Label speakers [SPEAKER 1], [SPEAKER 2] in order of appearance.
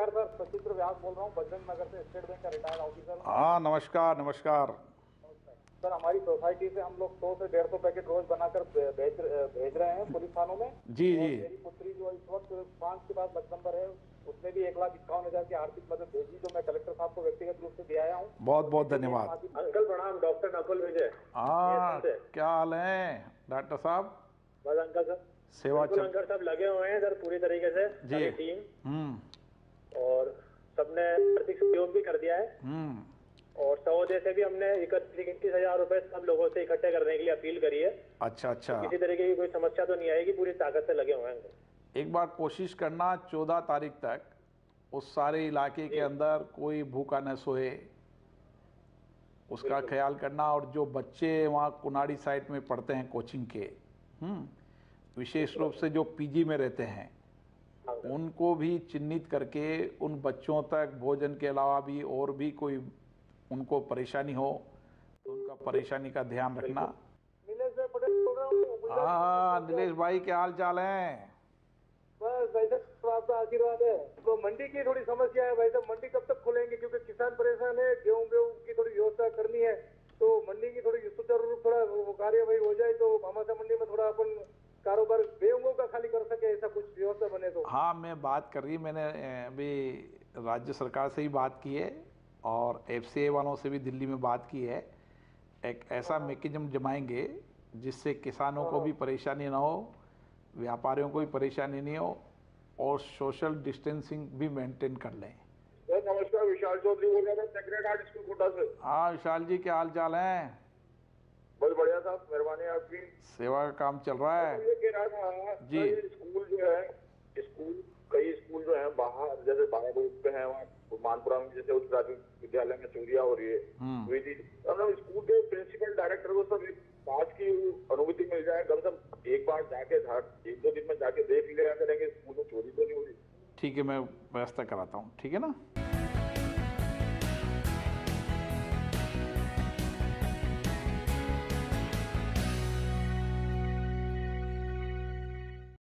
[SPEAKER 1] नमस्कार सर सचित्र व्यास बोल रहा हूँ बजरंग नगर से स्टेट बैंक का रिटायर्ड ऑफिसर
[SPEAKER 2] हाँ। नमस्कार नमस्कार।
[SPEAKER 1] सर हमारी सोसाइटी से हम लोग सौ से डेढ़ सौ पैकेट रोज बनाकर भेज भेज रहे हैं पुलिस थानों में।
[SPEAKER 2] जी जी।
[SPEAKER 1] मेरी पुत्री जो इस वक्त पाँच के पास नंबर है उसने भी एक लाख इक्यावन हज़ार की आर्थिक मदद भेजी जो मैं कलेक्टर साहब को व्यक्तिगत रूप से दिया आया हूँ।
[SPEAKER 2] बहुत बहुत धन्यवाद।
[SPEAKER 1] अंकल प्रणाम डॉक्टर नकुल विजय।
[SPEAKER 2] हाँ क्या हाल है? डॉक्टर साहब?
[SPEAKER 1] बस अंकल सर।
[SPEAKER 2] सेवा
[SPEAKER 1] अंकल सब लगे हुए हैं सर पूरी तरीके से।
[SPEAKER 2] जी।
[SPEAKER 1] टीम सहयोग भी कर दिया है।
[SPEAKER 2] हम्म।
[SPEAKER 1] और सौदे से भी हमने इकतीस हज़ार रूपए सब लोगों से इकट्ठे करने के लिए अपील करी है।
[SPEAKER 2] अच्छा अच्छा।
[SPEAKER 1] किसी तरीके की कोई समस्या तो नहीं आएगी पूरी ताकत से लगे हुए हैं।
[SPEAKER 2] एक बार कोशिश करना चौदह तारीख तक उस सारे इलाके के अंदर कोई भूखा न सोए। उसका ख्याल करना और जो बच्चे वहाँ कुनाड़ी साइड में पढ़ते हैं कोचिंग के हम्म विशेष रूप से जो पीजी में रहते हैं उनको भी चिन्हित करके उन बच्चों तक भोजन के अलावा भी और भी कोई उनको परेशानी हो तो उनका परेशानी का ध्यान रखना।
[SPEAKER 1] भाई हूँ
[SPEAKER 2] नीलेश भाई क्या हाल चाल है?
[SPEAKER 1] बस आपका आशीर्वाद है। तो मंडी की थोड़ी समस्या है भाई साहब मंडी कब तक खोलेंगे? क्योंकि किसान परेशान है गेहूँ गेहूँ की थोड़ी व्यवस्था करनी है। तो मंडी की थोड़ी सुचारू रूप थोड़ा वो कार्यवाही हो जाए तो भामाशा मंडी में थोड़ा अपन कारोबार गेहूँ का खाली कर सके ऐसा कुछ व्यवस्था बने तो।
[SPEAKER 2] हाँ मैं बात कर रही मैंने अभी राज्य सरकार से ही बात की है और एफसीए वालों से भी दिल्ली में बात की है। एक ऐसा मेकेजम जमाएँगे जिससे किसानों को भी परेशानी ना हो व्यापारियों को भी परेशानी नहीं हो और सोशल डिस्टेंसिंग भी मेंटेन कर लें।
[SPEAKER 1] नमस्कार विशाल चौधरी बोल रहा था सेक्रेटरी स्कूल कोटा से।
[SPEAKER 2] हाँ विशाल जी क्या हाल चाल है?
[SPEAKER 1] बहुत बढ़िया साहब मेहरबानी आपकी।
[SPEAKER 2] सेवा का काम चल रहा है।
[SPEAKER 1] ये कह रहा था
[SPEAKER 2] जी।
[SPEAKER 1] स्कूल जो है स्कूल कई स्कूल जो है बाहर जैसे बारह रोड पे है वहाँ मानपुरा में जैसे उच्च प्राथमिक विद्यालय में चोरिया हो रही है
[SPEAKER 2] हम्म।
[SPEAKER 1] हुई थी अब स्कूल के प्रिंसिपल डायरेक्टर को सब बात की अनुमति मिल जाए कम से कम एक बार जाके एक दो दिन में जाके देख लिया करेंगे स्कूल में चोरी तो नहीं हो रही।
[SPEAKER 2] ठीक है मैं व्यवस्था कराता हूँ। ठीक है ना?